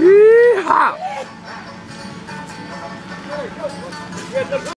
Yeehaw!